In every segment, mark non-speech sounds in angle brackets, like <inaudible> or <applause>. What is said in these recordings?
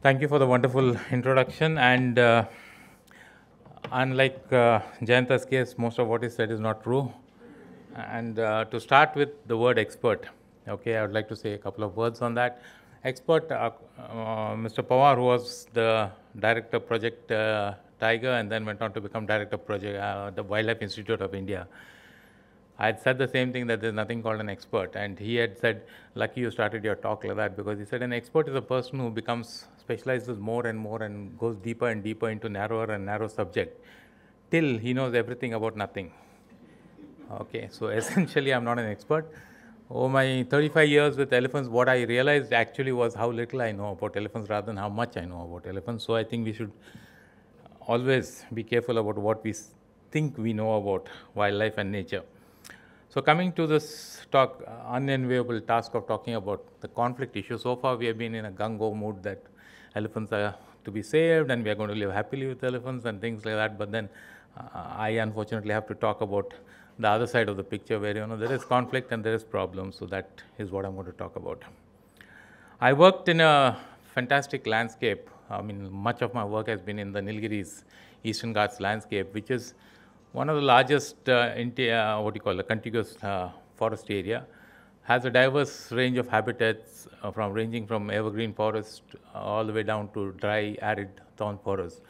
Thank you for the wonderful introduction. And uh, unlike uh, Jayanta's case, most of what he said is not true. And uh, to start with the word expert, okay, I would like to say a couple of words on that. Expert, uh, uh, Mr. Panwar, who was the director of project uh, Tiger and then went on to become director of project uh, the Wildlife Institute of India. I had said the same thing that there's nothing called an expert, and he had said, "Lucky you started your talk like that," because he said an expert is a person who becomes specializes more and more and goes deeper and deeper into narrower and narrow subject, till he knows everything about nothing. Okay, so <laughs> essentially, I'm not an expert. Over my 35 years with elephants, what I realized actually was how little I know about elephants rather than how much I know about elephants. So I think we should always be careful about what we think we know about wildlife and nature. So coming to this talk, uh, unenviable task of talking about the conflict issue. So far, we have been in a gung-ho mood that elephants are to be saved and we are going to live happily with elephants and things like that. But then uh, I unfortunately have to talk about the other side of the picture where you know there is conflict and there is problems. So that is what I'm going to talk about. I worked in a fantastic landscape. I mean, much of my work has been in the Nilgiris Eastern Ghats landscape, which is one of the largest, uh, uh, what you call, a contiguous uh, forest area, has a diverse range of habitats uh, from ranging from evergreen forest all the way down to dry, arid thorn forest.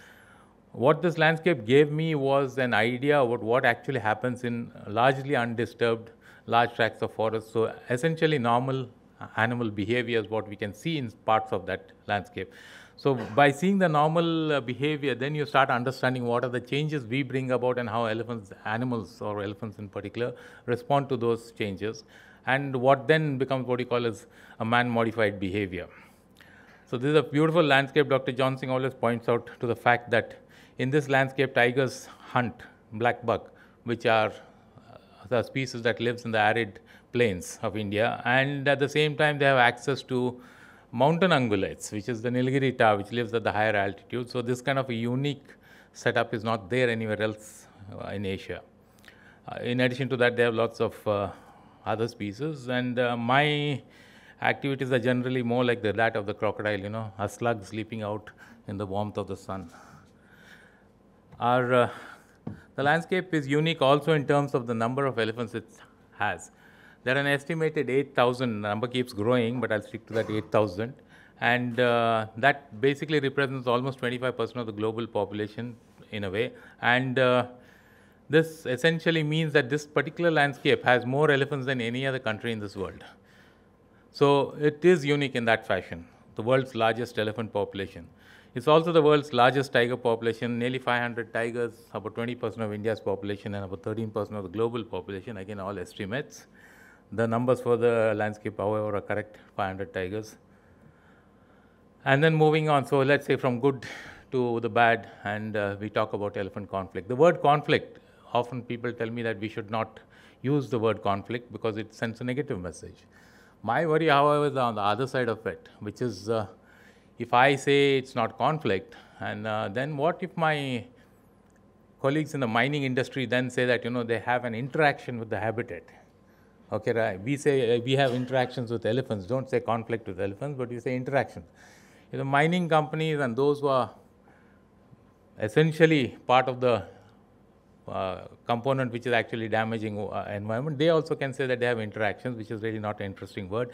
What this landscape gave me was an idea about what actually happens in largely undisturbed large tracts of forest. So essentially normal animal behavior is what we can see in parts of that landscape. So by seeing the normal uh, behavior, then you start understanding what are the changes we bring about and how elephants, animals or elephants in particular, respond to those changes, and what then becomes what you call as a man-modified behavior. So this is a beautiful landscape. Dr. Johnsingh always points out to the fact that in this landscape, tigers hunt black buck, which are uh, the species that lives in the arid plains of India, and at the same time, they have access to mountain ungulates, which is the Nilgiri tahr, which lives at the higher altitude. So this kind of a unique setup is not there anywhere else uh, in Asia. Uh, in addition to that, they have lots of uh, other species, and uh, my activities are generally more like the, that of the crocodile, you know, a slug sleeping out in the warmth of the sun. Our, uh, the landscape is unique also in terms of the number of elephants it has. There are an estimated 8,000, number keeps growing, but I'll stick to that 8,000. And uh, that basically represents almost 25% of the global population in a way. And uh, this essentially means that this particular landscape has more elephants than any other country in this world. So it is unique in that fashion, the world's largest elephant population. It's also the world's largest tiger population, nearly 500 tigers, about 20% of India's population, and about 13% of the global population, again, all estimates. The numbers for the landscape, however, are correct 500 tigers. And then moving on, so let's say from good to the bad, and uh, we talk about elephant conflict. The word conflict, often people tell me that we should not use the word conflict because it sends a negative message. My worry, however, is on the other side of it, which is uh, if I say it's not conflict, and uh, then what if my colleagues in the mining industry then say that you know they have an interaction with the habitat? Okay, right. We say uh, we have interactions with elephants. Don't say conflict with elephants, but you say interaction. You know, mining companies and those who are essentially part of the uh, component which is actually damaging uh, environment, they also can say that they have interactions, which is really not an interesting word.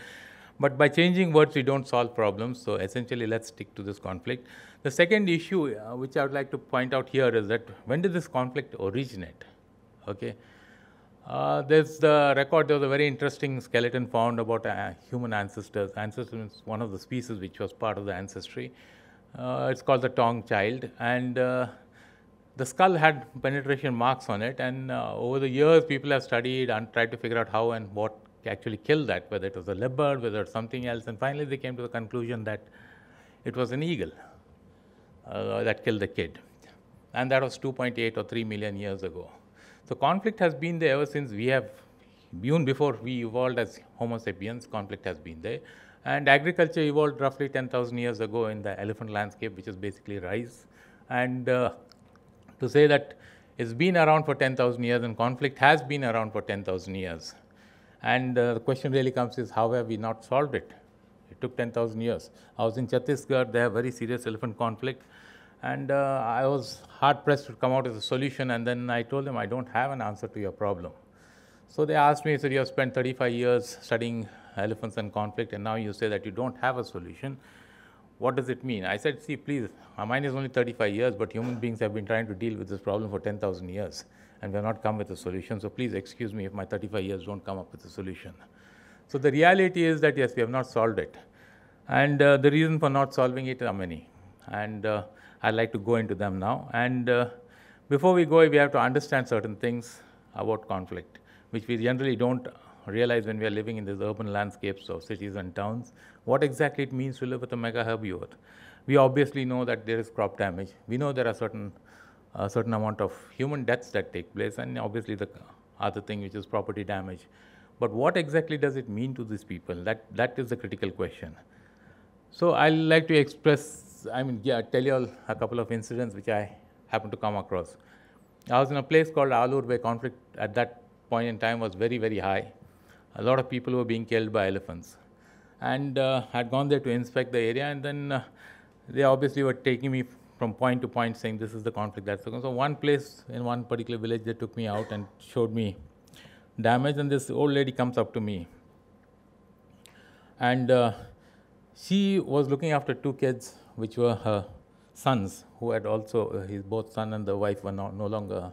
But by changing words, we don't solve problems. So essentially, let's stick to this conflict. The second issue, uh, which I would like to point out here, is that when did this conflict originate? Okay. Uh, there's the record, there was a very interesting skeleton found about uh, human ancestors. Ancestors is one of the species which was part of the ancestry. Uh, it's called the Taung child. And uh, the skull had penetration marks on it. And uh, over the years, people have studied and tried to figure out how and what actually killed that, whether it was a leopard, whether it's something else. And finally, they came to the conclusion that it was an eagle uh, that killed the kid. And that was 2.8 or 3 million years ago. So conflict has been there ever since we have, even before we evolved as Homo sapiens, conflict has been there. And agriculture evolved roughly 10,000 years ago in the elephant landscape, which is basically rice. And uh, to say that it's been around for 10,000 years and conflict has been around for 10,000 years. And uh, the question really comes is how have we not solved it? It took 10,000 years. I was in Chhattisgarh, they have very serious elephant conflict. And uh, I was hard pressed to come out with a solution. And then I told them, I don't have an answer to your problem. So they asked me, said, you have spent 35 years studying elephants and conflict, and now you say that you don't have a solution. What does it mean? I said, see, please, my mine is only 35 years, but human beings have been trying to deal with this problem for 10,000 years, and we have not come with a solution. So please excuse me if my 35 years don't come up with a solution. So the reality is that, yes, we have not solved it. And uh, the reason for not solving it are many. And uh, I'd like to go into them now. And uh, before we go, we have to understand certain things about conflict, which we generally don't realize when we are living in these urban landscapes of cities and towns, what exactly it means to live with a mega herbivore. We obviously know that there is crop damage. We know there are certain a certain amount of human deaths that take place, and obviously the other thing which is property damage. But what exactly does it mean to these people? That that is the critical question. So I'd like to express, I mean, yeah, tell you all a couple of incidents which I happened to come across. I was in a place called Alur where conflict at that point in time was very, very high a lot of people were being killed by elephants. And uh, had gone there to inspect the area, and then uh, they obviously were taking me from point to point, saying this is the conflict that's going. So one place in one particular village, they took me out and showed me damage, and this old lady comes up to me, and uh, she was looking after two kids, which were her sons, who had also uh, his both son and the wife were no, no longer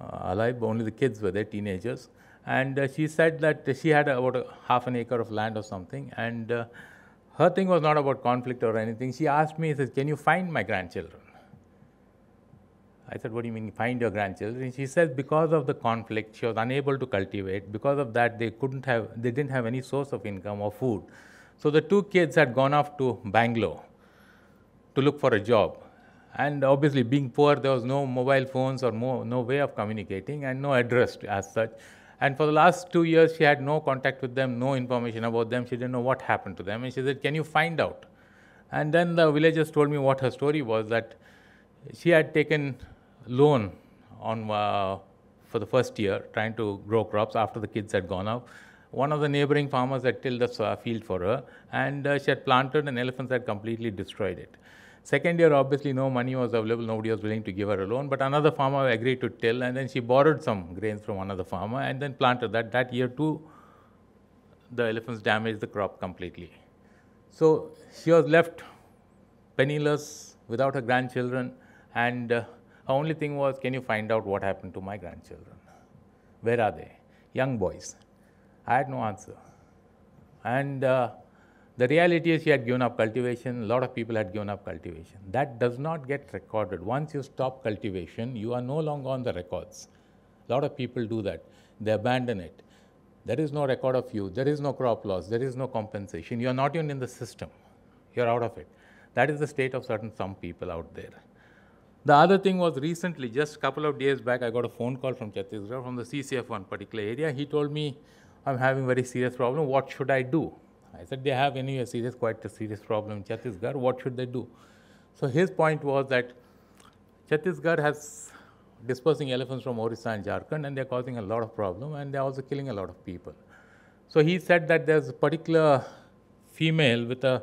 uh, alive. Only the kids were there, teenagers and uh, she said that she had about a half an acre of land or something, and her thing was not about conflict or anything. She asked me, she says, "Can you find my grandchildren?" I said, "What do you mean find your grandchildren?" She says, "Because of the conflict, she was unable to cultivate. Because of that, they couldn't have, they didn't have any source of income or food. So the two kids had gone off to Bangalore to look for a job." And obviously, being poor, there was no mobile phones or no, no way of communicating and no address as such. And for the last two years, she had no contact with them, no information about them. She didn't know what happened to them. And she said, Can you find out? And then the villagers told me what her story was that she had taken loan on uh, for the first year, trying to grow crops after the kids had gone out. One of the neighboring farmers had tilled the field for her, and uh, she had planted, and elephants had completely destroyed it. Second year, obviously, no money was available. Nobody was willing to give her a loan. But another farmer agreed to till, and then she borrowed some grains from another farmer and then planted that. That year, too, the elephants damaged the crop completely. So she was left penniless, without her grandchildren, and uh, her only thing was, can you find out what happened to my grandchildren? Where are they? Young boys. I had no answer. And uh, the reality is she had given up cultivation. A lot of people had given up cultivation. That does not get recorded. Once you stop cultivation, you are no longer on the records. A lot of people do that. They abandon it. There is no record of you. There is no crop loss. There is no compensation. You are not even in the system. You are out of it. That is the state of certain some people out there. The other thing was recently, just a couple of days back, I got a phone call from Chhattisgarh, from the CCF one particular area. He told me, I'm having very serious problem. What should I do? I said, they have any serious, quite a serious problem in Chhattisgarh. What should they do? So his point was that Chhattisgarh has dispersing elephants from Orissa and Jharkhand, and they're causing a lot of problem, and they're also killing a lot of people. So he said that there's a particular female with a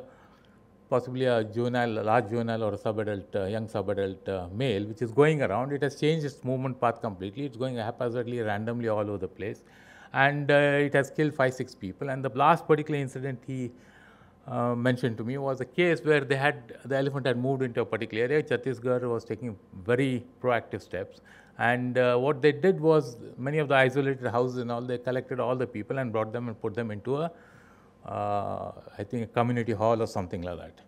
possibly a juvenile, a large juvenile or a subadult, uh, young subadult uh, male, which is going around. It has changed its movement path completely. It's going haphazardly, randomly all over the place and uh, it has killed five, six people. And the last particular incident he uh, mentioned to me was a case where they had the elephant had moved into a particular area. Chhattisgarh was taking very proactive steps, and uh, what they did was many of the isolated houses and all they collected all the people and brought them and put them into a, uh, I think a community hall or something like that.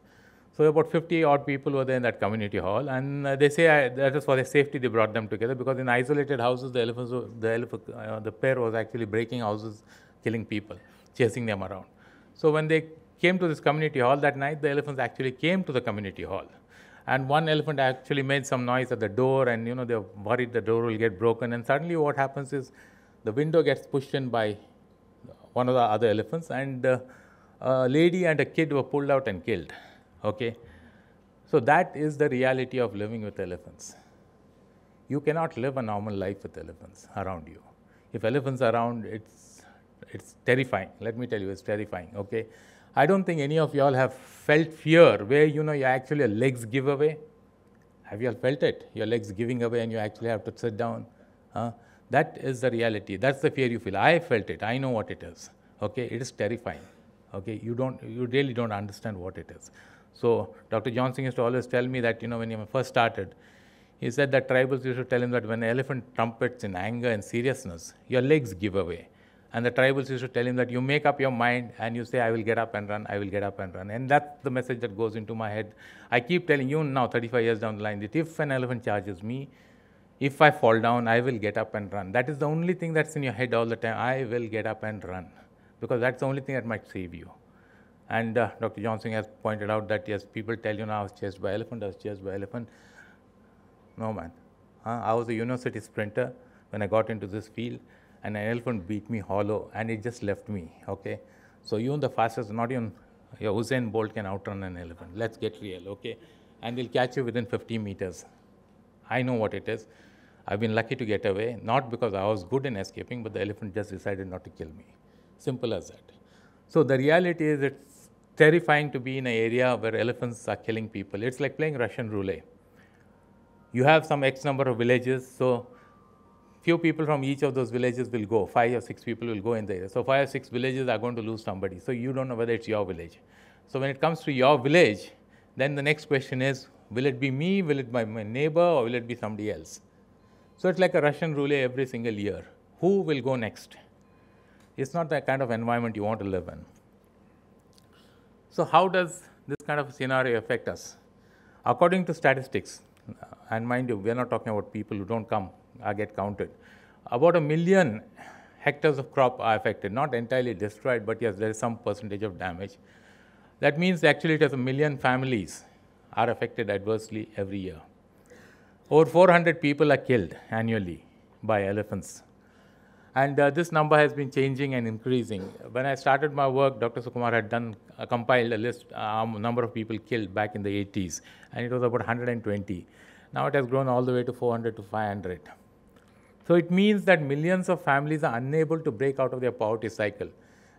So about 50 odd people were there in that community hall, and uh, they say I, that is for their safety they brought them together because in isolated houses the elephants, were, the elephant, uh, the pair was actually breaking houses, killing people, chasing them around. So when they came to this community hall that night, the elephants actually came to the community hall, and one elephant actually made some noise at the door, and you know they're worried the door will get broken, and suddenly what happens is the window gets pushed in by one of the other elephants, and uh, a lady and a kid were pulled out and killed. Okay? So that is the reality of living with elephants. You cannot live a normal life with elephants around you. If elephants are around, it's, it's terrifying. Let me tell you, it's terrifying. Okay? I don't think any of y'all have felt fear where you know your actually your legs give away. Have you all felt it? Your legs giving away and you actually have to sit down. Huh? That is the reality. That's the fear you feel. I felt it. I know what it is. Okay, it is terrifying. Okay, you don't, you really don't understand what it is. So Dr. Johnsingh used to always tell me that you know when he first started, he said that tribals used to tell him that when an elephant trumpets in anger and seriousness, your legs give away. And the tribals used to tell him that you make up your mind and you say, I will get up and run, I will get up and run. And that's the message that goes into my head. I keep telling you now, 35 years down the line, that if an elephant charges me, if I fall down, I will get up and run. That is the only thing that's in your head all the time. I will get up and run. Because that's the only thing that might save you. And uh, Dr. Johnsingh has pointed out that yes, people tell you now I was chased by elephant, I was chased by elephant. No man. Uh, I was a university sprinter when I got into this field and an elephant beat me hollow and it just left me. Okay, so even the fastest, not even your Usain Bolt can outrun an elephant. Let's get real. Okay, and they'll catch you within 50 meters. I know what it is. I've been lucky to get away, not because I was good in escaping, but the elephant just decided not to kill me. Simple as that. So the reality is it's terrifying to be in an area where elephants are killing people. It's like playing Russian roulette. You have some X number of villages, so few people from each of those villages will go. Five or six people will go in there. So five or six villages are going to lose somebody. So you don't know whether it's your village. So when it comes to your village, then the next question is, will it be me, will it be my neighbor, or will it be somebody else? So it's like a Russian roulette every single year. Who will go next? It's not the kind of environment you want to live in. So how does this kind of scenario affect us? According to statistics, and mind you, we are not talking about people who don't come uh, get counted. About a million hectares of crop are affected, not entirely destroyed, but yes, there is some percentage of damage. That means actually it has a million families are affected adversely every year. Over 400 people are killed annually by elephants. And uh, this number has been changing and increasing. When I started my work, Dr. Sukumar had done uh, compiled a list, um, number of people killed back in the 80s, and it was about 120. Now it has grown all the way to 400 to 500. So it means that millions of families are unable to break out of their poverty cycle.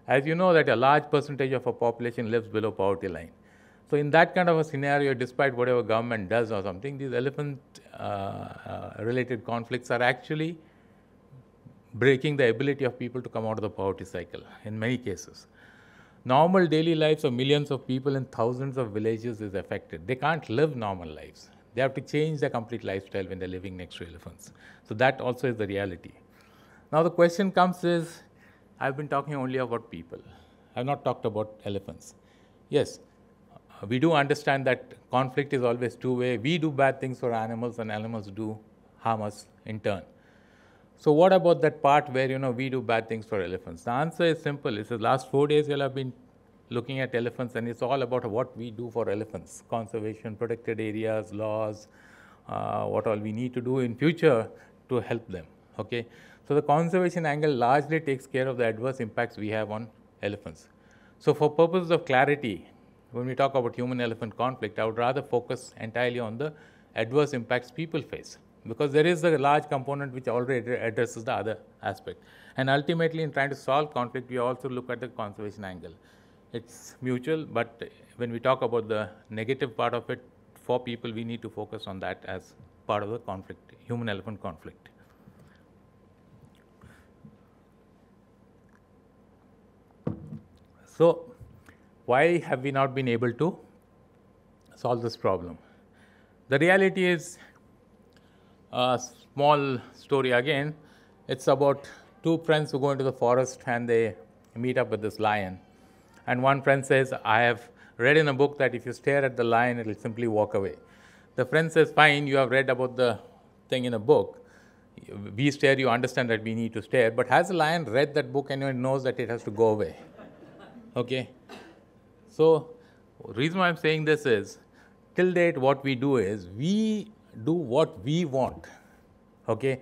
As you know that a large percentage of our population lives below poverty line. So in that kind of a scenario, despite whatever government does or something, these elephant uh, uh, related conflicts are actually breaking the ability of people to come out of the poverty cycle in many cases. Normal daily lives of millions of people in thousands of villages is affected. They can't live normal lives. They have to change their complete lifestyle when they're living next to elephants. So that also is the reality. Now the question comes is, I've been talking only about people. I've not talked about elephants. Yes, we do understand that conflict is always two-way. We do bad things for animals and animals do harm us in turn. So what about that part where, you know, we do bad things for elephants? The answer is simple. It's the last four days you'll have been looking at elephants, and it's all about what we do for elephants conservation, protected areas, laws, uh, what all we need to do in future to help them. Okay? So the conservation angle largely takes care of the adverse impacts we have on elephants. So for purposes of clarity, when we talk about human-elephant conflict, I would rather focus entirely on the adverse impacts people face because there is a large component which already addresses the other aspect. And ultimately, in trying to solve conflict, we also look at the conservation angle it's mutual, but when we talk about the negative part of it, for people, we need to focus on that as part of the conflict, human-elephant conflict. So, why have we not been able to solve this problem? The reality is a small story again. It's about two friends who go into the forest and they meet up with this lion. And one friend says, I have read in a book that if you stare at the lion, it will simply walk away. The friend says, Fine, you have read about the thing in a book. We stare, you understand that we need to stare. But has the lion read that book and knows that it has to go away? Okay? So, reason why I'm saying this is, till date, what we do is we do what we want. Okay?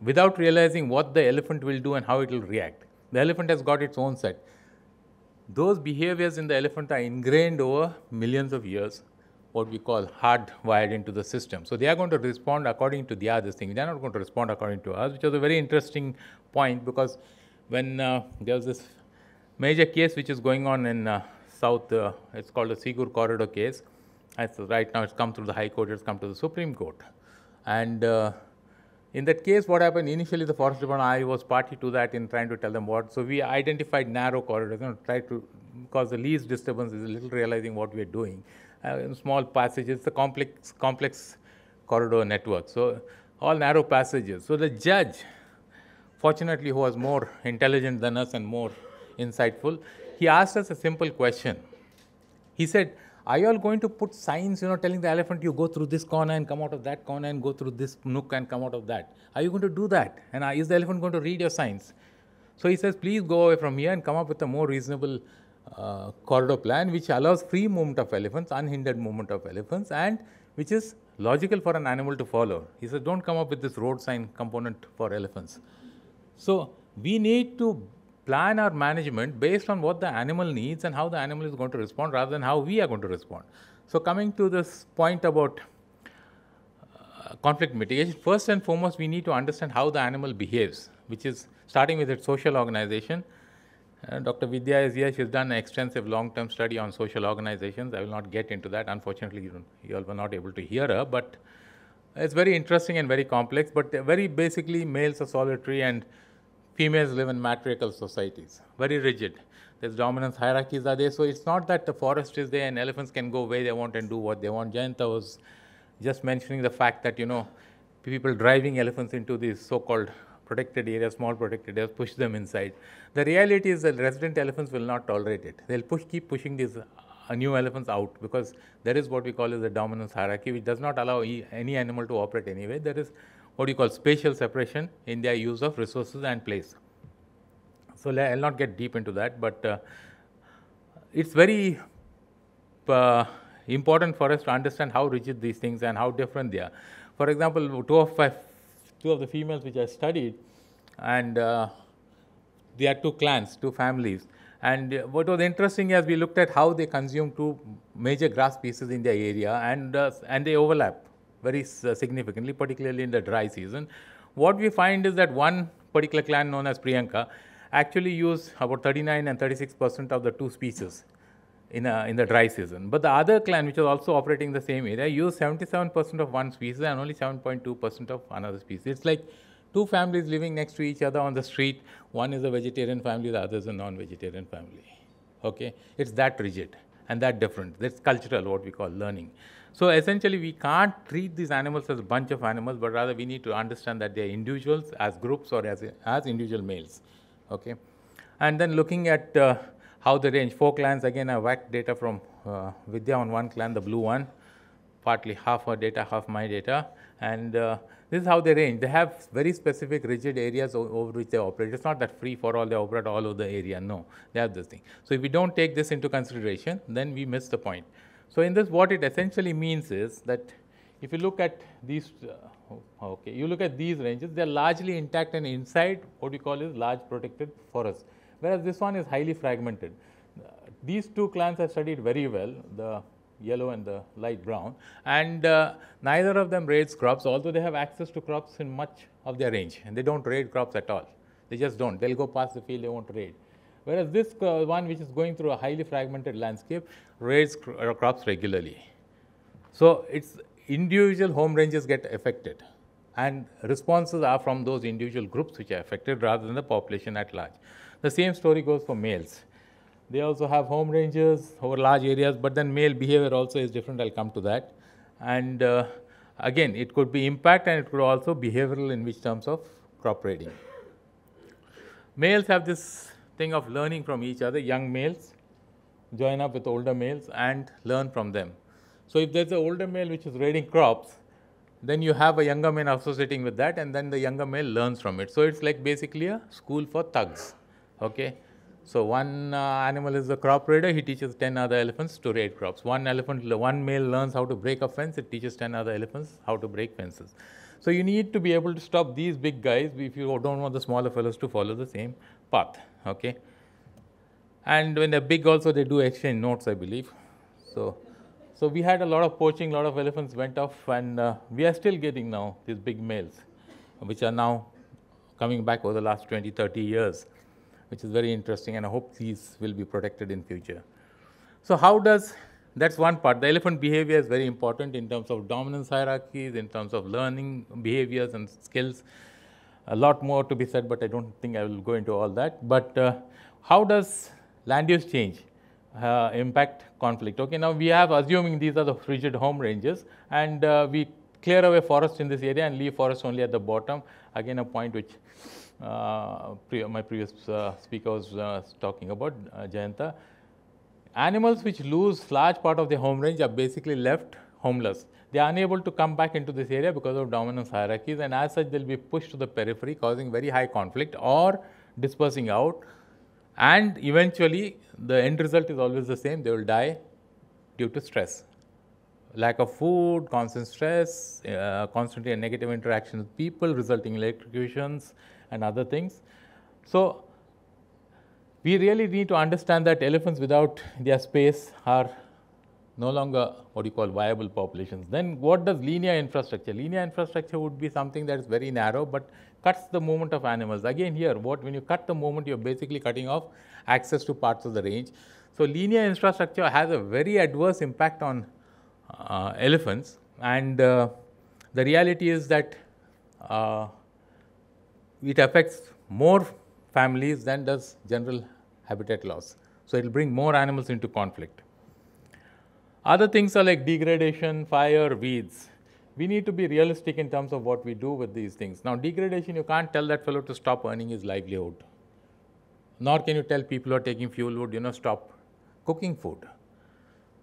Without realizing what the elephant will do and how it will react. The elephant has got its own set those behaviors in the elephant are ingrained over millions of years, what we call hardwired into the system. So they are going to respond according to the other thing. They are not going to respond according to us, which was a very interesting point because when uh, there was this major case which is going on in uh, South, uh, it's called the Sigur corridor case. It's, right now it's come through the High Court, it's come to the Supreme Court. And uh, in that case, what happened initially, the Forest Department, I was party to that in trying to tell them what. So we identified narrow corridors, know, try to, because the least disturbance is a little realizing what we are doing. Uh, small passages, the complex, complex corridor network. So all narrow passages. So the judge, fortunately, who was more intelligent than us and more insightful, he asked us a simple question. He said, are you all going to put signs, you know, telling the elephant you go through this corner and come out of that corner and go through this nook and come out of that? Are you going to do that? And is the elephant going to read your signs? So he says, please go away from here and come up with a more reasonable uh, corridor plan which allows free movement of elephants, unhindered movement of elephants, and which is logical for an animal to follow. He says, don't come up with this road sign component for elephants. So we need to plan our management based on what the animal needs and how the animal is going to respond rather than how we are going to respond. So coming to this point about uh, conflict mitigation, first and foremost, we need to understand how the animal behaves, which is starting with its social organization. Uh, Dr. Vidya is here. She's done an extensive long-term study on social organizations. I will not get into that. Unfortunately, you, you all were not able to hear her, but it's very interesting and very complex. But very basically, males are solitary and females live in matriarchal societies, very rigid. There's dominance hierarchies are there. So it's not that the forest is there and elephants can go where they want and do what they want. Jayanta was just mentioning the fact that, you know, people driving elephants into these so-called protected areas, small protected areas, push them inside. The reality is that resident elephants will not tolerate it. They'll push, keep pushing these uh, new elephants out because there is what we call as the dominance hierarchy, which does not allow e any animal to operate anyway. There is what you call spatial separation in their use of resources and place. So I'll not get deep into that, but uh, it's very uh, important for us to understand how rigid these things and how different they are. For example, two of, two of the females which I studied, and uh, they are two clans, two families. And what was interesting is we looked at how they consume two major grass species in their area, and, uh, and they overlap very uh, significantly, particularly in the dry season. What we find is that one particular clan known as Priyanka actually use about 39 and 36 percent of the two species in, a, in the dry season. But the other clan, which is also operating in the same area, use 77 percent of one species and only 7.2 percent of another species. It's like two families living next to each other on the street. One is a vegetarian family, the other is a non-vegetarian family. Okay, it's that rigid and that different. That's cultural, what we call learning. So essentially, we can't treat these animals as a bunch of animals, but rather we need to understand that they're individuals as groups or as, as individual males. Okay, and then looking at uh, how they range. Four clans again. I whacked data from uh, Vidya on one clan, the blue one, partly half her data, half my data, and uh, this is how they range. They have very specific rigid areas over which they operate. It's not that free for all, they operate all over the area. No, they have this thing. So if we don't take this into consideration, then we miss the point. So in this, what it essentially means is that if you look at these, uh, okay, you look at these ranges, they're largely intact and inside what we call is large protected forests, whereas this one is highly fragmented. Uh, these two clans are studied very well, the yellow and the light brown, and uh, neither of them raids crops, although they have access to crops in much of their range, and they don't raid crops at all. They just don't. They'll go past the field, they won't raid. Whereas this uh, one, which is going through a highly fragmented landscape, raids uh, crops regularly. So its individual home ranges get affected and responses are from those individual groups which are affected rather than the population at large. The same story goes for males. They also have home ranges over large areas, but then male behavior also is different. I'll come to that. And uh, again, it could be impact and it could also behavioral in which terms of crop raiding. Males have this thing of learning from each other, young males join up with older males and learn from them. So if there's an older male which is raiding crops, then you have a younger male associating with that and then the younger male learns from it. So it's like basically a school for thugs. Okay. So one uh, animal is a crop raider, he teaches 10 other elephants to raid crops. One elephant, one male learns how to break a fence, it teaches 10 other elephants how to break fences. So you need to be able to stop these big guys if you don't want the smaller fellows to follow the same path. Okay. And when they're big also, they do exchange notes, I believe. So, so we had a lot of poaching, a lot of elephants went off, and uh, we are still getting now these big males, which are now coming back over the last 20, 30 years, which is very interesting, and I hope these will be protected in future. So how does, that's one part. The elephant behavior is very important in terms of dominance hierarchies, in terms of learning behaviors and skills. A lot more to be said, but I don't think I will go into all that. But uh, how does land use change uh, impact conflict? Okay, now we have assuming these are the frigid home ranges and uh, we clear away forest in this area and leave forest only at the bottom. Again, a point which uh, pre my previous uh, speaker was uh, talking about, Jayanta. Animals which lose large part of their home range are basically left homeless. They are unable to come back into this area because of dominance hierarchies and as such they will be pushed to the periphery causing very high conflict or dispersing out and eventually the end result is always the same, they will die due to stress. Lack of food, constant stress, uh, constantly a negative interaction with people resulting in electrocutions and other things. So, we really need to understand that elephants without their space are no longer what you call viable populations. Then what does linear infrastructure? Linear infrastructure would be something that is very narrow but cuts the movement of animals. Again here, what when you cut the movement, you're basically cutting off access to parts of the range. So linear infrastructure has a very adverse impact on uh, elephants and uh, the reality is that uh, it affects more families than does general habitat loss. So, it will bring more animals into conflict. Other things are like degradation, fire, weeds. We need to be realistic in terms of what we do with these things. Now, degradation, you can't tell that fellow to stop earning his livelihood. Nor can you tell people who are taking fuel wood, you know, stop cooking food.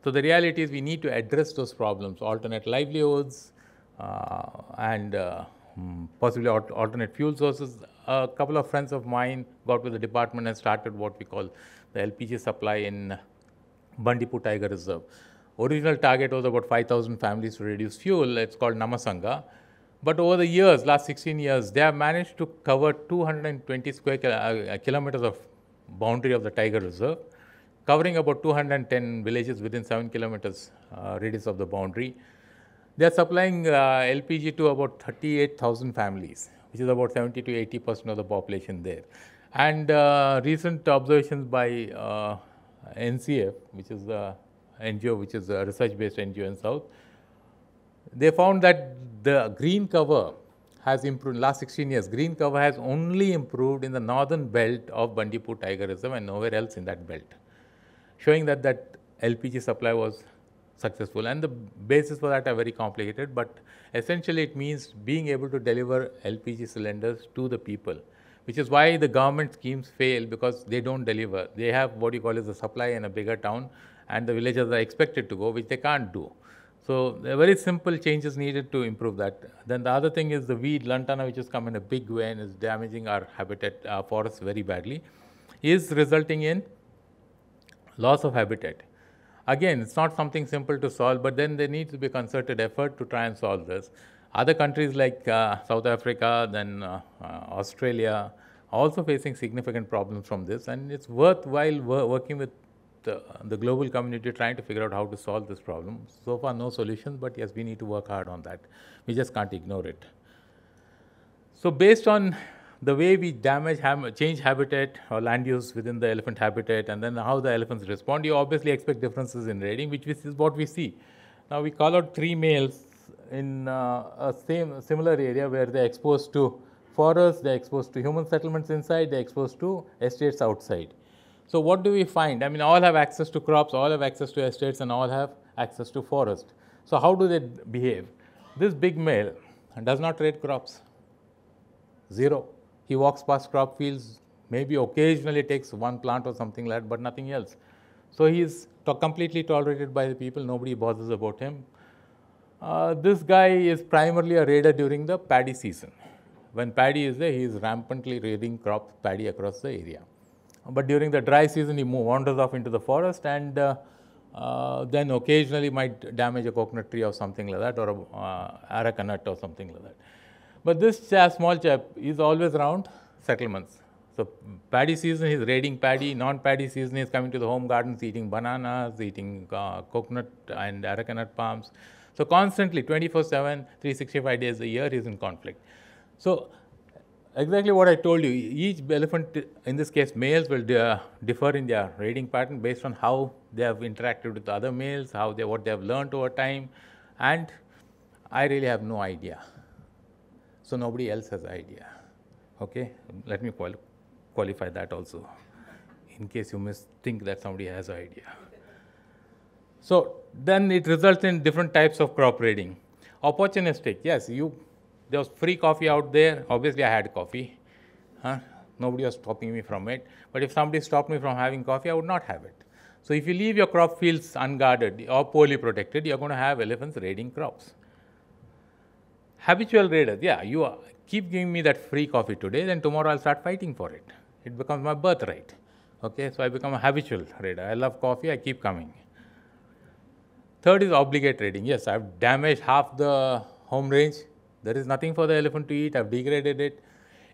So, the reality is we need to address those problems, alternate livelihoods uh, and uh, Hmm, possibly alternate fuel sources. A couple of friends of mine got with the department and started what we call the LPG supply in Bandipur Tiger Reserve. Original target was about 5,000 families to reduce fuel. It's called Namasanga. But over the years, last 16 years, they have managed to cover 220 square uh, kilometers of boundary of the Tiger Reserve, covering about 210 villages within 7 kilometers uh, radius of the boundary. They are supplying uh, LPG to about 38,000 families, which is about 70 to 80 percent of the population there. And uh, recent observations by uh, NCF, which is the NGO, which is a research-based NGO in South, they found that the green cover has improved in last 16 years. Green cover has only improved in the northern belt of Bandipur Tiger Reserve and nowhere else in that belt, showing that that LPG supply was successful and the basis for that are very complicated but essentially it means being able to deliver LPG cylinders to the people which is why the government schemes fail because they don't deliver. They have what you call as a supply in a bigger town and the villagers are expected to go which they can't do. So, very simple changes needed to improve that. Then the other thing is the weed lantana which has come in a big way and is damaging our habitat uh, forests very badly is resulting in loss of habitat. Again, it's not something simple to solve, but then there needs to be concerted effort to try and solve this. Other countries like uh, South Africa, then uh, uh, Australia, also facing significant problems from this, and it's worthwhile wor working with the, the, global community trying to figure out how to solve this problem. So far, no solution, but yes, we need to work hard on that. We just can't ignore it. So, based on the way we damage, change habitat or land use within the elephant habitat and then how the elephants respond, you obviously expect differences in raiding, which is what we see. Now we call out three males in uh, a same similar area where they're exposed to forests, they're exposed to human settlements inside, they're exposed to estates outside. So what do we find? I mean, all have access to crops, all have access to estates, and all have access to forest. So how do they behave? This big male does not trade crops, zero. He walks past crop fields, maybe occasionally takes one plant or something like that, but nothing else. So he is to completely tolerated by the people, nobody bothers about him. Uh, this guy is primarily a raider during the paddy season. When paddy is there, he is rampantly raiding crop paddy across the area. But during the dry season, he wanders off into the forest and uh, uh, then occasionally might damage a coconut tree or something like that or a uh, or something like that. But this small chap is always around settlements. So paddy season he's raiding paddy, non-paddy season he's coming to the home gardens eating bananas, eating uh, coconut and areca palms. So constantly 24-7, 365 days a year he's in conflict. So exactly what I told you. Each elephant, in this case, males will di- differ in their raiding pattern based on how they have interacted with other males, how they what they have learned over time, and I really have no idea. So nobody else has idea. Okay, let me quali- qualify that also, in case you must think that somebody has idea. So then it results in different types of crop raiding. Opportunistic, yes, you there was free coffee out there. Obviously, I had coffee. Huh? Nobody was stopping me from it. But if somebody stopped me from having coffee, I would not have it. So if you leave your crop fields unguarded or poorly protected, you're going to have elephants raiding crops. Habitual raiders, yeah, you keep giving me that free coffee today, then tomorrow I'll start fighting for it. It becomes my birthright. Okay, so I become a habitual raider. I love coffee, I keep coming. Third is obligate raiding. Yes, I've damaged half the home range there is nothing for the elephant to eat. I've degraded it.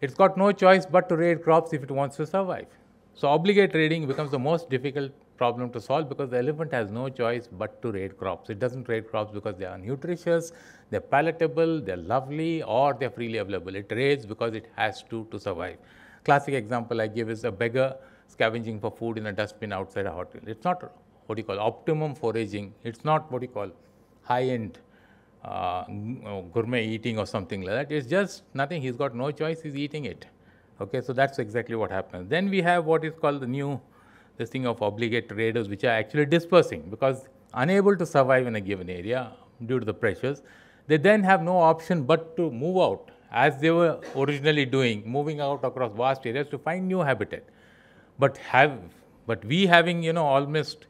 It's got no choice but to raid crops if it wants to survive. So obligate raiding becomes the most difficult problem to solve because the elephant has no choice but to raid crops. It doesn't raid crops because they are nutritious, they're palatable, they're lovely, or they're freely available. It raids because it has to to survive. Classic example I give is a beggar scavenging for food in a dustbin outside a hotel. It's not what you call optimum foraging. It's not what you call high-end uh, gourmet eating or something like that. It's just nothing. He's got no choice. He's eating it. Okay, so that's exactly what happens. Then we have what is called the new this thing of obligate raiders, which are actually dispersing because unable to survive in a given area due to the pressures, they then have no option but to move out as they were originally doing, moving out across vast areas to find new habitat. But have but we having you know almost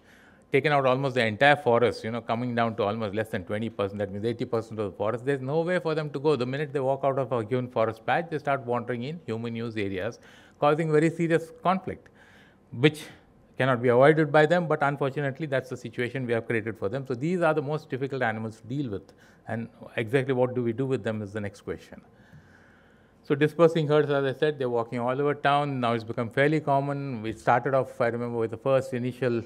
taken out almost the entire forest, you know, coming down to almost less than 20%, that means 80% of the forest, there's no way for them to go. The minute they walk out of a given forest patch, they start wandering in human use areas, causing very serious conflict, which cannot be avoided by them, but unfortunately, that's the situation we have created for them. So these are the most difficult animals to deal with. And exactly what do we do with them is the next question. So dispersing herds, as I said, they're walking all over town. Now it's become fairly common. We started off, I remember, with the first initial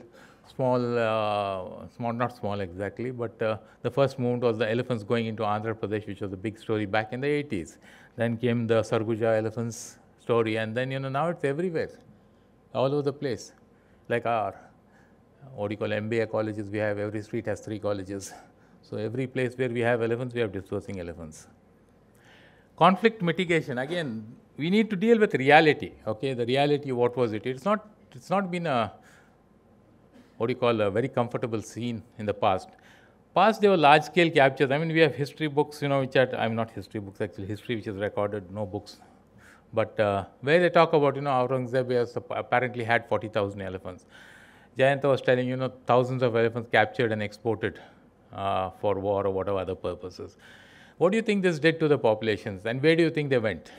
small, uh, small, not small exactly, but uh, the first movement was the elephants going into Andhra Pradesh, which was a big story back in the 80s. Then came the Sarguja elephants story, and then, you know, now it's everywhere, all over the place. Like our, what do you call MBA colleges, we have, every street has three colleges. So every place where we have elephants, we have dispersing elephants. Conflict mitigation, again, we need to deal with reality, okay? The reality, what was it? It's not, it's not been a, what do you call a very comfortable scene in the past. Past there were large scale captures. I mean, we have history books, you know, which are I'm not history books actually, history which is recorded, no books. But uh, where they talk about, you know, Aurangzeb apparently had 40,000 elephants. Jayanta was telling, you know, thousands of elephants captured and exported uh, for war or whatever other purposes. What do you think this did to the populations and where do you think they went?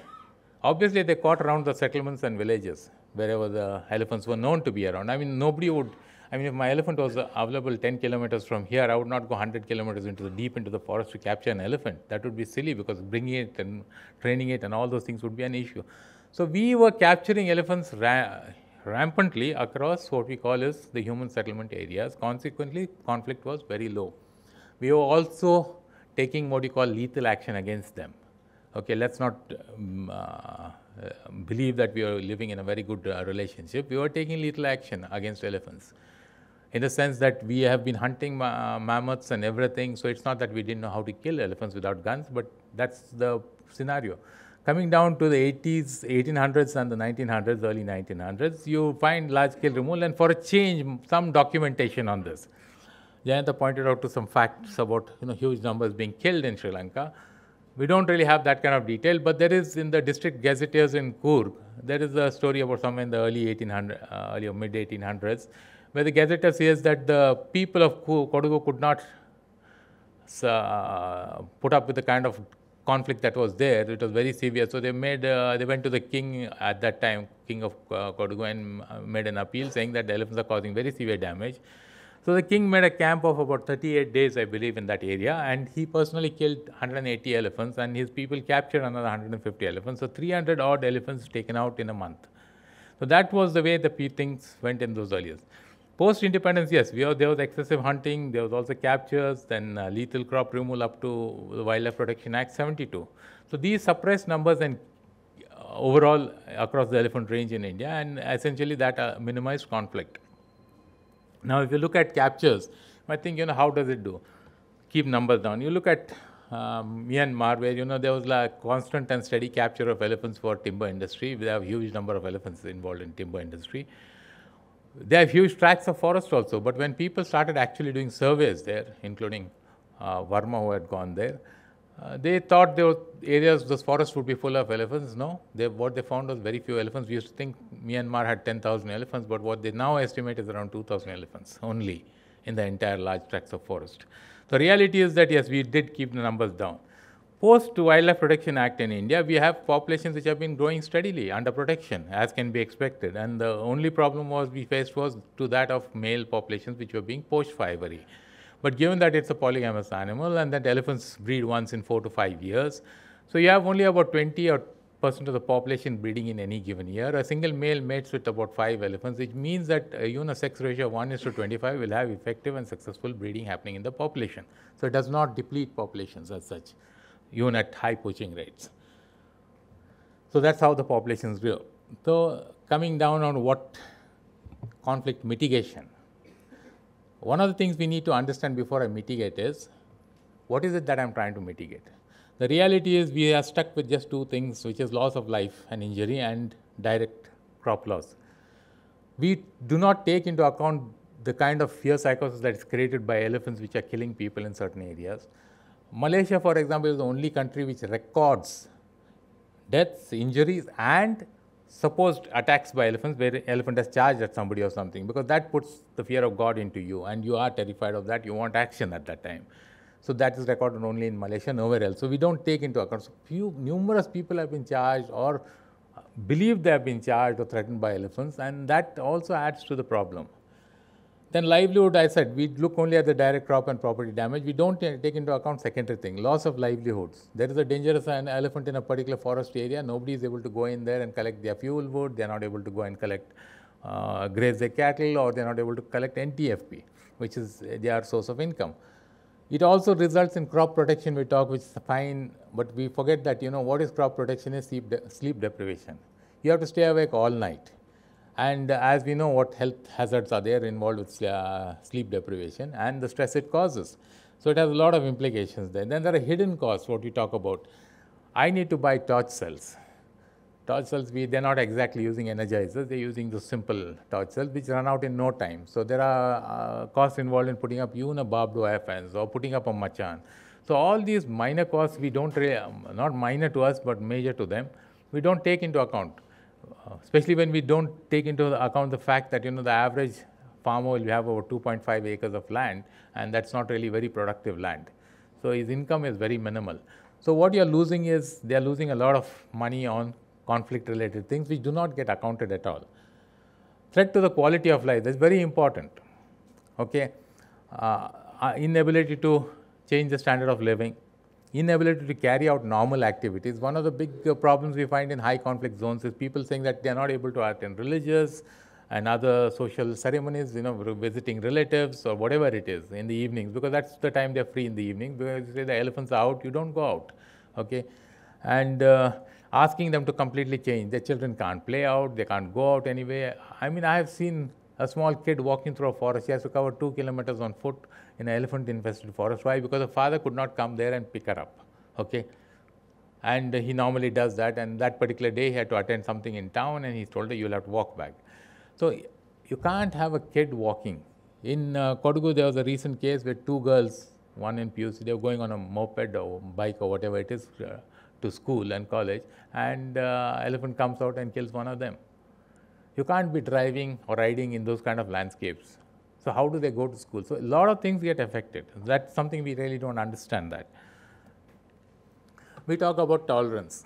Obviously, they caught around the settlements and villages wherever the elephants were known to be around. I mean, nobody would I mean, if my elephant was available 10 kilometers from here, I would not go 100 kilometers into the deep into the forest to capture an elephant. That would be silly because bringing it and training it and all those things would be an issue. So we were capturing elephants ra- rampantly across what we call as the human settlement areas. Consequently, conflict was very low. We were also taking what we call lethal action against them. Okay, let's not um, uh, believe that we are living in a very good uh, relationship. We were taking lethal action against elephants in the sense that we have been hunting ma- mammoths and everything. So it's not that we didn't know how to kill elephants without guns, but that's the scenario. Coming down to the 80s, 1800s, and the 1900s, early 1900s, you find large scale removal, and for a change, some documentation on this. Jayanta pointed out to some facts about you know huge numbers being killed in Sri Lanka. We don't really have that kind of detail, but there is in the district gazetteers in Coorg, there is a story about some in the early 1800s, uh, early or mid 1800s, where the Gazetteer says that the people of Kodagu could not uh, put up with the kind of conflict that was there. It was very severe. So they made, uh, they went to the king at that time, king of uh, and uh, made an appeal saying that the elephants are causing very severe damage. So the king made a camp of about 38 days, I believe, in that area, and he personally killed 180 elephants, and his people captured another 150 elephants. So 300 odd elephants taken out in a month. So that was the way the things went in those early years. Post independence, yes, there was excessive hunting, there was also captures, then uh, lethal crop removal up to the Wildlife Protection Act 72. So these suppressed numbers and uh, overall across the elephant range in India, and essentially that uh, minimized conflict. Now, if you look at captures, I think you know how does it do? Keep numbers down. You look at um, Myanmar, where you know there was like constant and steady capture of elephants for timber industry. We have huge number of elephants involved in timber industry. They have huge tracts of forest also. But when people started actually doing surveys there, including uh, Verma who had gone there, uh, they thought were areas, those forests would be full of elephants. No, they, what they found was very few elephants. We used to think Myanmar had 10,000 elephants, but what they now estimate is around 2,000 elephants only in the entire large tracts of forest. The reality is that yes, we did keep the numbers down. Post Wildlife Protection Act in India, we have populations which have been growing steadily under protection, as can be expected. And the only problem was we faced was to that of male populations which were being poached for ivory. But given that it's a polygamous animal and that elephants breed once in four to five years, so you have only about 20 or percent of the population breeding in any given year. A single male mates with about five elephants, which means that uh, even a sex ratio of 1 is to 25 will have effective and successful breeding happening in the population. So it does not deplete populations as such, even at high poaching rates. So that's how the populations grow. So coming down on what conflict mitigation. One of the things we need to understand before I mitigate is what is it that I'm trying to mitigate? The reality is we are stuck with just two things, which is loss of life and injury and direct crop loss. We do not take into account the kind of fear psychosis that is created by elephants which are killing people in certain areas. Malaysia, for example, is the only country which records deaths, injuries, and supposed attacks by elephants where elephant has charged at somebody or something because that puts the fear of God into you and you are terrified of that. You want action at that time. So that is recorded only in Malaysia, nowhere else. So we don't take into account. So few numerous people have been charged or believe they have been charged or threatened by elephants, and that also adds to the problem. Then livelihood, I said, we look only at the direct crop and property damage. We don't take into account secondary thing, loss of livelihoods. There is a dangerous elephant in a particular forest area. Nobody is able to go in there and collect their fuel wood. They are not able to go and collect, uh, graze their cattle, or they are not able to collect NTFP, which is their source of income. It also results in crop protection, we talk, which is fine, but we forget that, you know, what is crop protection is sleep, de sleep deprivation. You have to stay awake all night. And as we know, what health hazards are there involved with uh, sleep deprivation and the stress it causes. So it has a lot of implications there. Then there are hidden costs, what we talk about. I need to buy torch cells. Torch cells, we, they're not exactly using energizers, they're using the simple torch cells, which run out in no time. So there are uh, costs involved in putting up even a barbed wire fence or putting up a machan. So all these minor costs, we don't really, um, not minor to us, but major to them, we don't take into account. Uh, especially when we don't take into account the fact that you know the average farmer will have over 2.5 acres of land and that's not really very productive land. So his income is very minimal. So what you're losing is they are losing a lot of money on conflict related things which do not get accounted at all. Threat to the quality of life is very important. Okay, uh, uh inability to change the standard of living, inability to carry out normal activities. One of the big uh, problems we find in high conflict zones is people saying that they are not able to attend religious and other social ceremonies, you know, visiting relatives or whatever it is in the evenings, because that's the time they're free in the evening. Because you say the elephants are out, you don't go out, okay? And uh, asking them to completely change. Their children can't play out, they can't go out anyway. I mean, I have seen a small kid walking through a forest, he has to cover two kilometers on foot in an elephant infested forest. Why? Because the father could not come there and pick her up. Okay. And he normally does that. And that particular day, he had to attend something in town, and he told her, You'll have to walk back. So you can't have a kid walking. In uh, Kodagu, there was a recent case where two girls, one in PUC, they were going on a moped or bike or whatever it is uh, to school and college, and uh, elephant comes out and kills one of them. You can't be driving or riding in those kind of landscapes. So how do they go to school? So a lot of things get affected. That's something we really don't understand that. We talk about tolerance.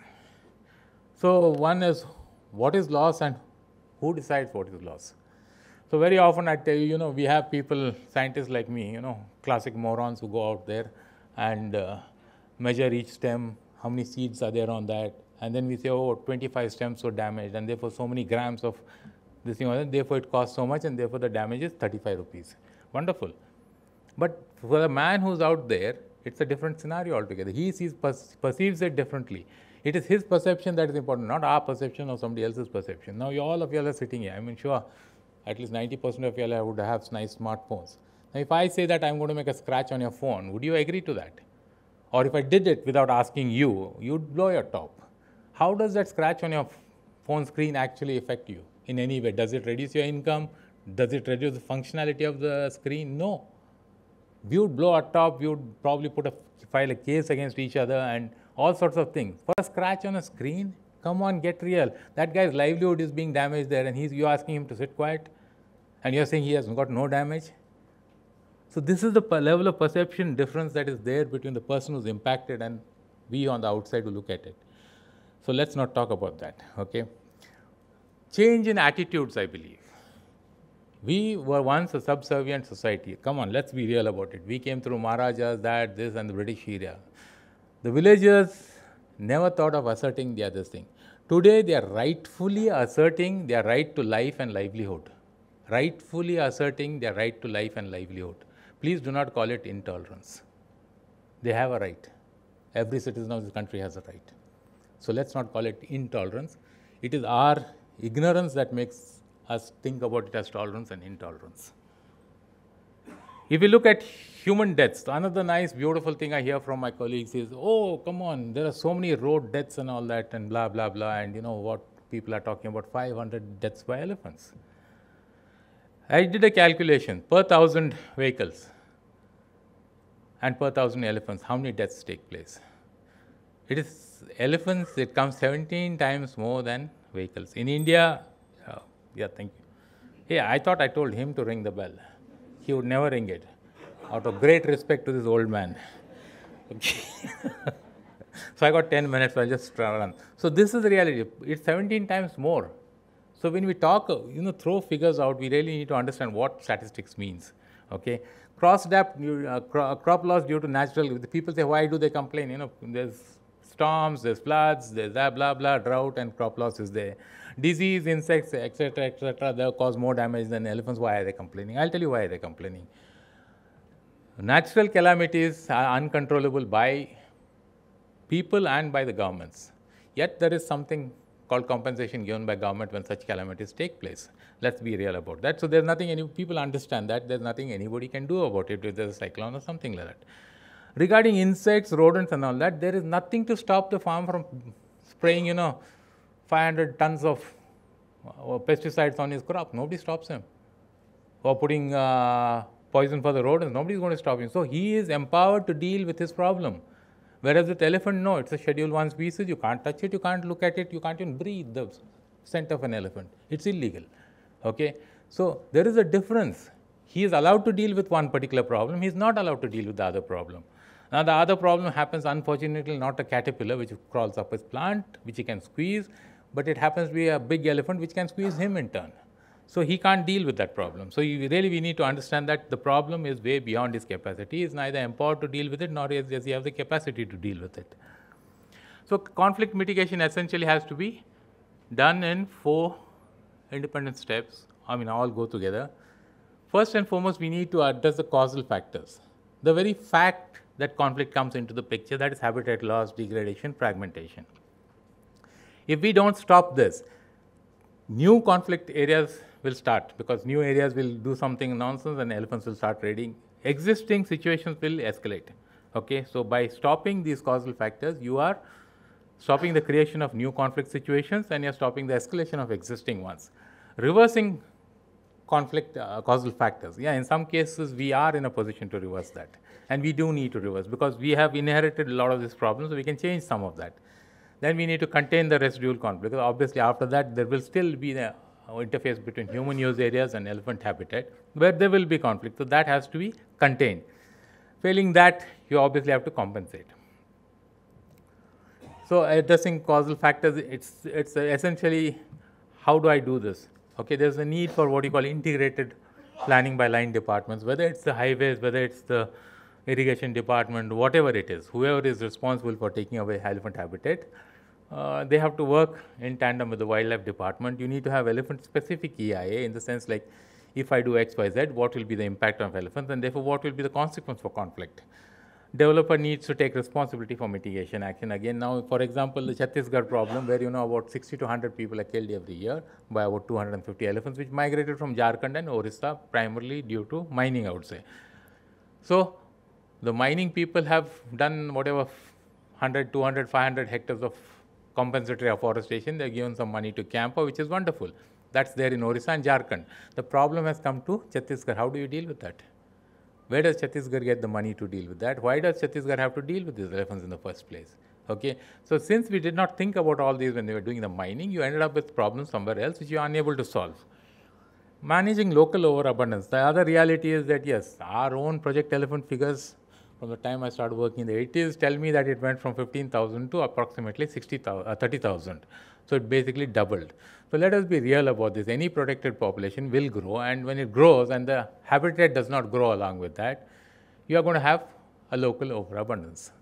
So one is what is loss and who decides what is loss? So very often I tell you, you know, we have people, scientists like me, you know, classic morons who go out there and uh, measure each stem, how many seeds are there on that, and then we say, oh, 25 stems were damaged, and therefore so many grams of this thing, therefore it costs so much, and therefore the damage is 35 rupees. Wonderful. But for the man who's out there, it's a different scenario altogether. He sees, perceives it differently. It is his perception that is important, not our perception or somebody else's perception. Now, you, all of y'all are sitting here. I mean, sure, at least 90% of you all would have nice smartphones. Now, if I say that I'm going to make a scratch on your phone, would you agree to that? Or if I did it without asking you, you'd blow your top. How does that scratch on your phone screen actually affect you in any way? Does it reduce your income? Does it reduce the functionality of the screen? No. We would blow our top, we would probably put a file a case against each other and all sorts of things. For a scratch on a screen, come on, get real. That guy's livelihood is being damaged there and he's you asking him to sit quiet and you're saying he has got no damage. So this is the level of perception difference that is there between the person who's impacted and we on the outside who look at it. So let's not talk about that, okay? Change in attitudes, I believe. We were once a subservient society. Come on, let's be real about it. We came through Maharajas, that, this, and the British era. The villagers never thought of asserting the other thing. Today, they are rightfully asserting their right to life and livelihood. Rightfully asserting their right to life and livelihood. Please do not call it intolerance. They have a right. Every citizen of this country has a right. So let's not call it intolerance. It is our ignorance that makes us think about it as tolerance and intolerance. If you look at human deaths, another nice, beautiful thing I hear from my colleagues is, oh, come on, there are so many road deaths and all that, and blah, blah, blah, and you know what people are talking about 500 deaths by elephants. I did a calculation per thousand vehicles and per thousand elephants, how many deaths take place? It is elephants, it comes 17 times more than vehicles. In India, uh, yeah, thank you. Yeah, I thought I told him to ring the bell. He would never ring it, out of great respect to this old man. Okay. <laughs> so I got 10 minutes, so I'll just run. So this is the reality. It's 17 times more. So when we talk, you know, throw figures out, we really need to understand what statistics means. Okay, cross uh, crop loss due to natural. The People say, why do they complain? You know, there's storms, there's floods, there's blah blah blah, drought and crop loss is there. Disease, insects, etc., etc. They cause more damage than elephants. Why are they complaining? I'll tell you why they're complaining. Natural calamities are uncontrollable by people and by the governments. Yet there is something called compensation given by government when such calamities take place. Let's be real about that. So there's nothing any people understand that there's nothing anybody can do about it if there's a cyclone or something like that. Regarding insects, rodents, and all that, there is nothing to stop the farm from spraying, you know, 500 tons of uh, pesticides on his crop. Nobody stops him. Or putting uh, poison for the rodents. Nobody's going to stop him. So he is empowered to deal with his problem. Whereas with elephant, no, it's a schedule one species. You can't touch it, you can't look at it, you can't even breathe the scent of an elephant. It's illegal. Okay? So there is a difference. He is allowed to deal with one particular problem, he is not allowed to deal with the other problem. Now the other problem happens unfortunately not a caterpillar which crawls up his plant, which he can squeeze, but it happens to be a big elephant which can squeeze him in turn. So he can't deal with that problem. So really we need to understand that the problem is way beyond his capacity. He is neither empowered to deal with it nor does he have the capacity to deal with it. So conflict mitigation essentially has to be done in four independent steps. I mean, all go together. First and foremost, we need to address the causal factors. The very fact that conflict comes into the picture, that is habitat loss, degradation, fragmentation. If we don't stop this, new conflict areas will start because new areas will do something nonsense and elephants will start raiding. Existing situations will escalate. Okay, so by stopping these causal factors, you are stopping the creation of new conflict situations and you're stopping the escalation of existing ones. Reversing conflict uh, causal factors. Yeah, in some cases, we are in a position to reverse that. And we do need to reverse because we have inherited a lot of these problems, so we can change some of that. Then we need to contain the residual conflict. Because obviously, after that, there will still be the uh, interface between human use areas and elephant habitat where there will be conflict. So that has to be contained. Failing that, you obviously have to compensate. So addressing causal factors, it's, it's essentially how do I do this? Okay, there's a need for what you call integrated planning by line departments, whether it's the highways, whether it's the irrigation department, whatever it is, whoever is responsible for taking away elephant habitat, uh, they have to work in tandem with the wildlife department. You need to have elephant specific EIA in the sense like if I do X, Y, Z, what will be the impact of elephants and therefore what will be the consequence for conflict. developer needs to take responsibility for mitigation action. Again, now, for example, the Chhattisgarh problem, where you know about 60 to 100 people are killed every year by about 250 elephants, which migrated from Jharkhand and Orissa primarily due to mining, I would say. So, the mining people have done whatever 100, 200, 500 hectares of compensatory afforestation. They're given some money to Campa, which is wonderful. That's there in Orissa and Jharkhand. The problem has come to Chhattisgarh. How do you deal with that? Where does Chhattisgarh get the money to deal with that? Why does Chhattisgarh have to deal with these elephants in the first place? Okay, so since we did not think about all these when they were doing the mining, you ended up with problems somewhere else which you are unable to solve. Managing local overabundance. The other reality is that yes, our own Project Elephant figures from the time I started working in the 80s tell me that it went from 15,000 to approximately 60,000, uh, 30,000. So it basically doubled. So let us be real about this. Any protected population will grow, and when it grows and the habitat does not grow along with that, you are going to have a local overabundance.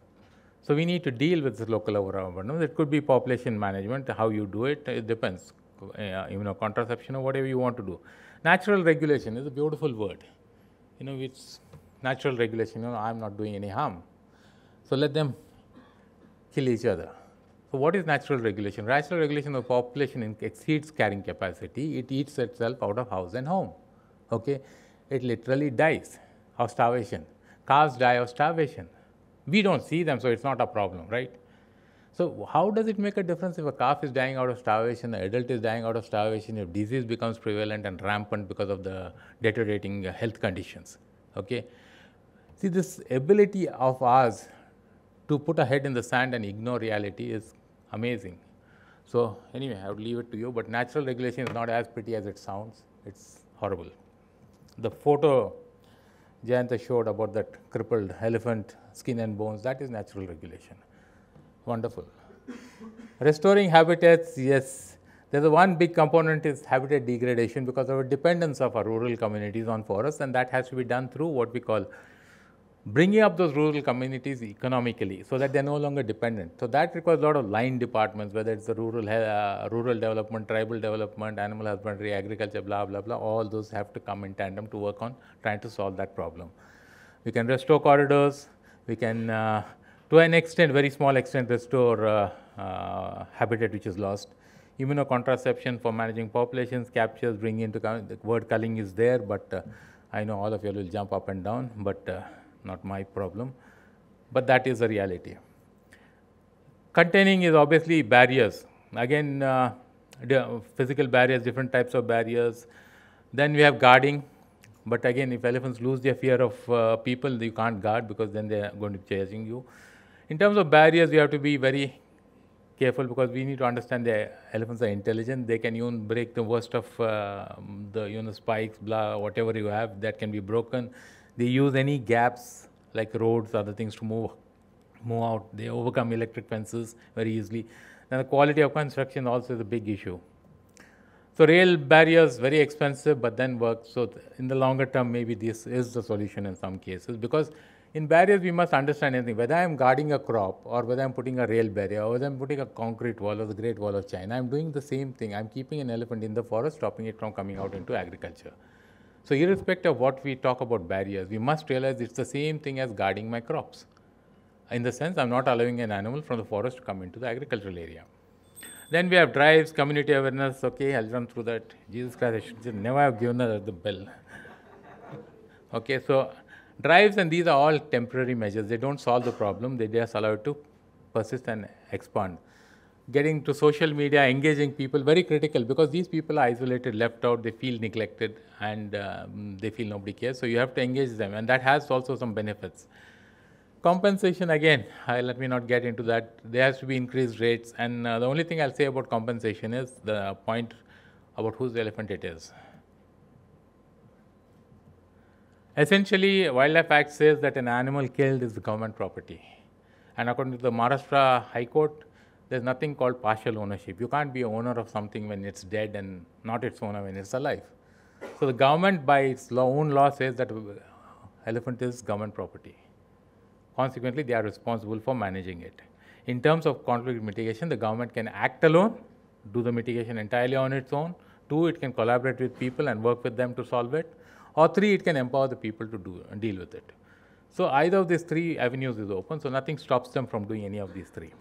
So we need to deal with this local overabundance. It could be population management, how you do it, it depends. Uh, you know, contraception or whatever you want to do. Natural regulation is a beautiful word. You know, it's natural regulation. You know, I'm not doing any harm. So let them kill each other. So what is natural regulation? Natural regulation of population exceeds carrying capacity. It eats itself out of house and home. Okay, it literally dies of starvation. Calves die of starvation. We don't see them, so it's not a problem, right? So how does it make a difference if a calf is dying out of starvation, an adult is dying out of starvation, if disease becomes prevalent and rampant because of the deteriorating health conditions? Okay. See, this ability of ours to put a head in the sand and ignore reality is amazing. So anyway, I would leave it to you, but natural regulation is not as pretty as it sounds. It's horrible. The photo Jayanta showed about that crippled elephant, skin and bones, that is natural regulation. Wonderful. Restoring habitats, yes. There's a one big component is habitat degradation because of our dependence of our rural communities on forests and that has to be done through what we call bringing up those rural communities economically so that they're no longer dependent. So that requires a lot of line departments, whether it's the rural, uh, rural development, tribal development, animal husbandry, agriculture, blah, blah, blah. All those have to come in tandem to work on trying to solve that problem. We can restore corridors. We can, uh, to an extent, very small extent, restore uh, uh habitat which is lost. Immunocontraception for managing populations, captures, bringing into, the word culling is there, but uh, I know all of you will jump up and down, but uh, not my problem, but that is the reality. Containing is obviously barriers. Again, uh, physical barriers, different types of barriers. Then we have guarding. But again, if elephants lose their fear of uh, people, you can't guard because then they are going to be chasing you. In terms of barriers, we have to be very careful because we need to understand the elephants are intelligent. They can even break the worst of uh, the you know spikes, blah, whatever you have that can be broken. They use any gaps like roads, other things to move, move out. They overcome electric fences very easily. Then the quality of construction also is a big issue. So rail barriers very expensive, but then work. So in the longer term, maybe this is the solution in some cases because in barriers we must understand anything. Whether I am guarding a crop or whether I'm putting a rail barrier or whether I'm putting a concrete wall or the Great Wall of China, I'm doing the same thing. I'm keeping an elephant in the forest, stopping it from coming out into agriculture. So irrespective of what we talk about barriers, we must realize it's the same thing as guarding my crops. In the sense, I'm not allowing an animal from the forest to come into the agricultural area. Then we have drives, community awareness. Okay, I'll run through that. Jesus Christ, I should never have given her the bell. <laughs> okay, so drives and these are all temporary measures. They don't solve the problem. They just allow it to persist and expand getting to social media, engaging people, very critical because these people are isolated, left out, they feel neglected and um, they feel nobody cares. So you have to engage them and that has also some benefits. Compensation again, I, let me not get into that. There has to be increased rates and uh, the only thing I'll say about compensation is the point about whose elephant it is. Essentially, Wildlife Act says that an animal killed is the government property. And according to the Maharashtra High Court, there's nothing called partial ownership. You can't be owner of something when it's dead and not its owner when it's alive. So the government, by its law, own law, says that uh, elephant is government property. Consequently, they are responsible for managing it. In terms of conflict mitigation, the government can act alone, do the mitigation entirely on its own. Two, it can collaborate with people and work with them to solve it. Or three, it can empower the people to do deal with it. So either of these three avenues is open, so nothing stops them from doing any of these three.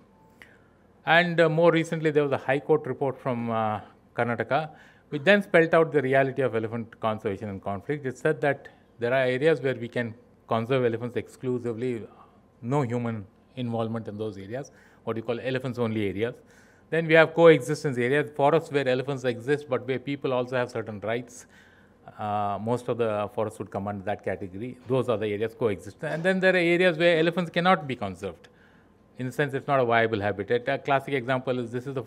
And uh, more recently, there was a High Court report from uh, Karnataka, which then spelled out the reality of elephant conservation and conflict. It said that there are areas where we can conserve elephants exclusively, no human involvement in those areas, what you call elephants only areas. Then we have coexistence areas, forests where elephants exist, but where people also have certain rights. Uh, most of the forests would come under that category. Those are the areas coexist. And then there are areas where elephants cannot be conserved. In a sense, it's not a viable habitat. A classic example is this is the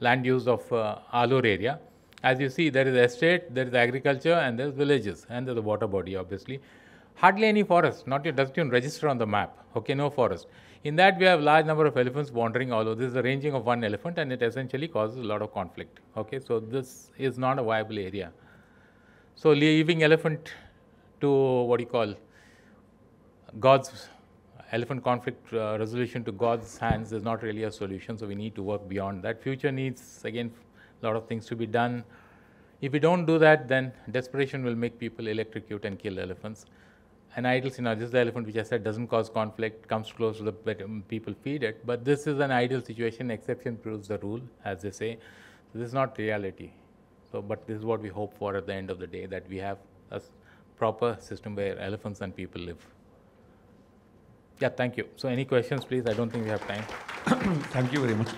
land use of uh, Alur area. As you see, there is estate, there is agriculture, and there is villages, and there's a water body, obviously. Hardly any forest, not yet, doesn't even register on the map. Okay, no forest. In that, we have large number of elephants wandering all over. This is the ranging of one elephant, and it essentially causes a lot of conflict. Okay, so this is not a viable area. So leaving elephant to what you call God's elephant conflict uh, resolution to God's hands is not really a solution. So we need to work beyond that. Future needs again a lot of things to be done. If we don't do that, then desperation will make people electrocute and kill elephants. An this is the elephant which I said doesn't cause conflict, comes close to the um, people feed it. But this is an ideal situation. Exception proves the rule, as they say. So this is not reality. So, but this is what we hope for at the end of the day that we have a proper system where elephants and people live. Yeah, thank you. So, any questions, please? I don't think we have time. <coughs> Thank you very much.